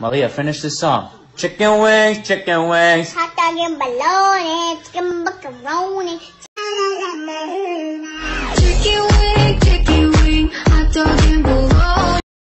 Malia, finish this song. Chicken wings, chicken wings. Hot dog and bologna, chicken macaroni.